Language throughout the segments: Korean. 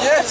Yes.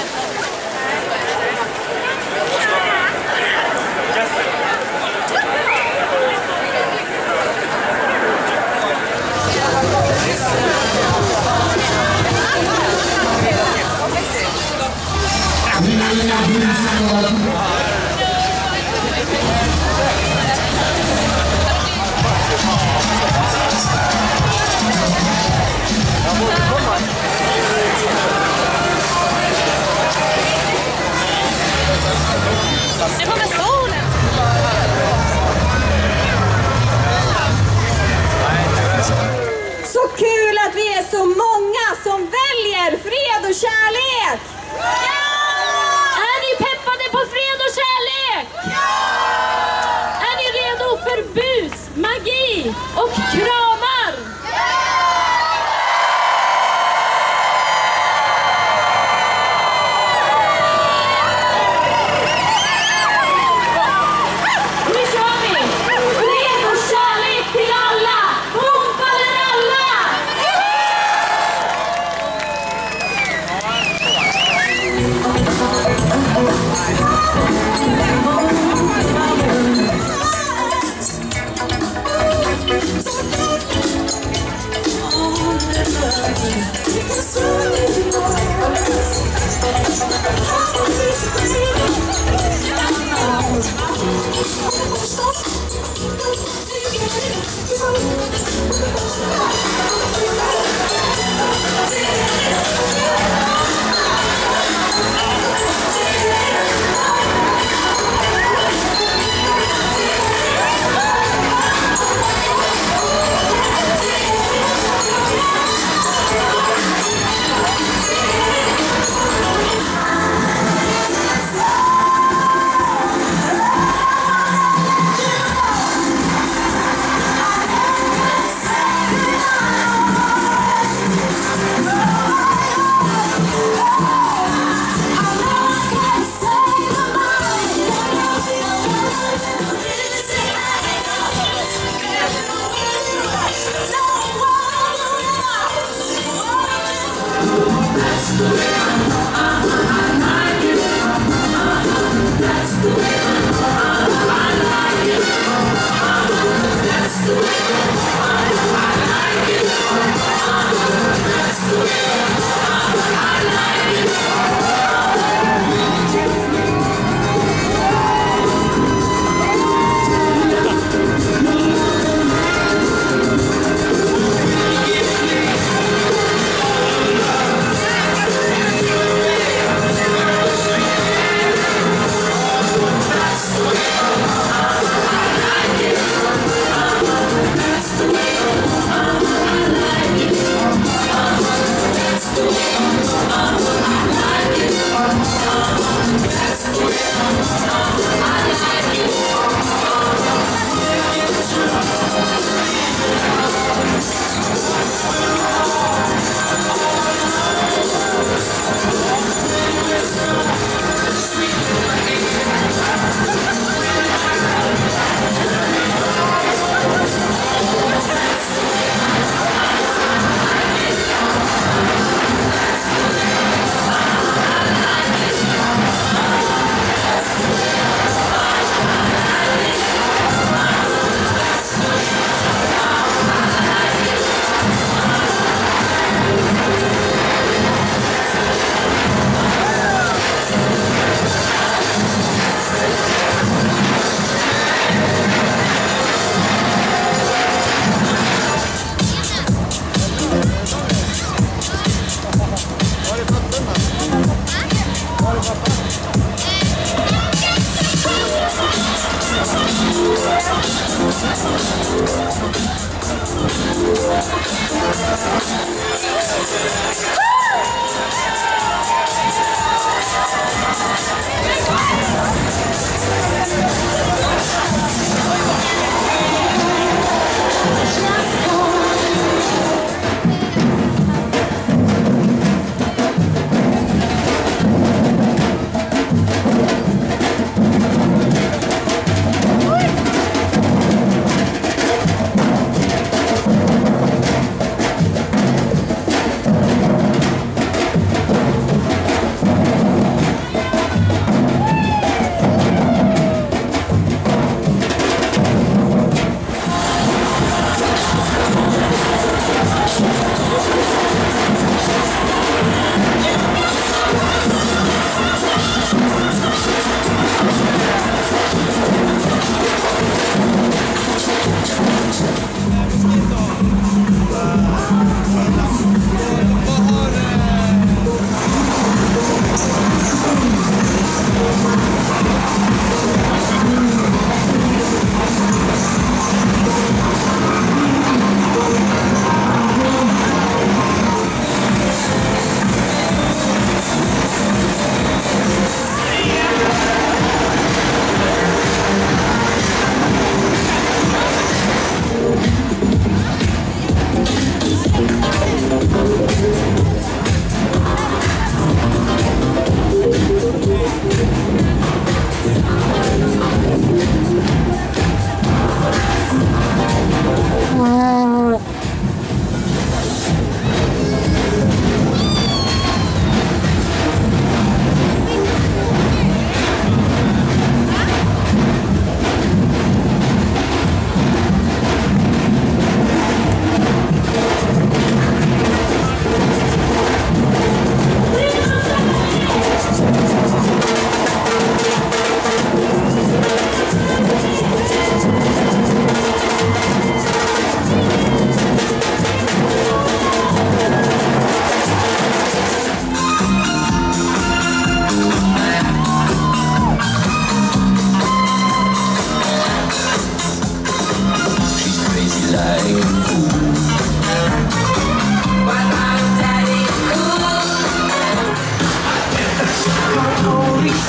Segundo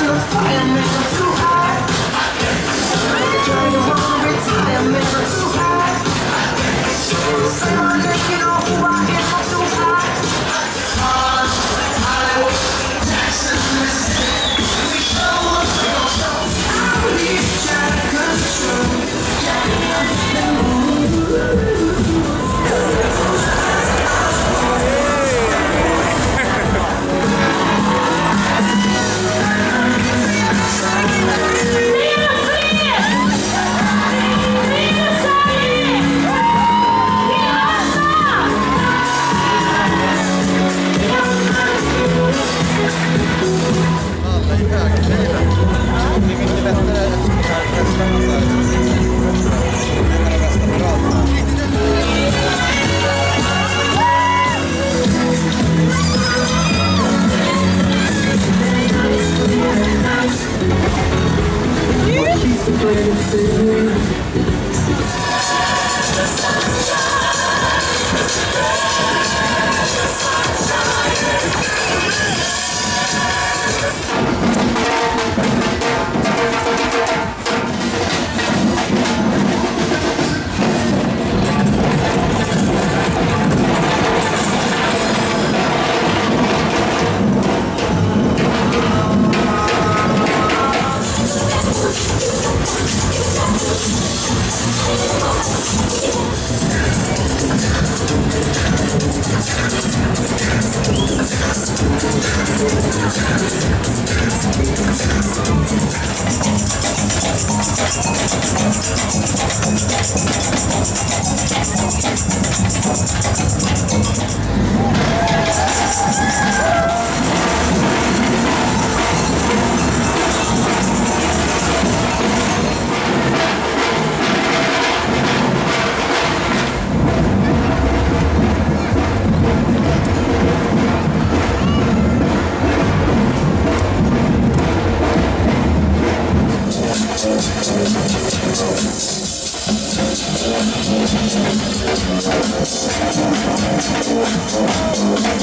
fire, make Thank you.